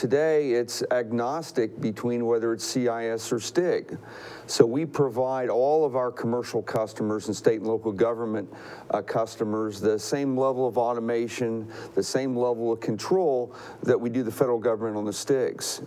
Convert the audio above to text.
today it's agnostic between whether it's CIS or STIG. So we provide all of our commercial customers and state and local government uh, customers the same level of automation, the same level of control that we do the federal government on the STIGs.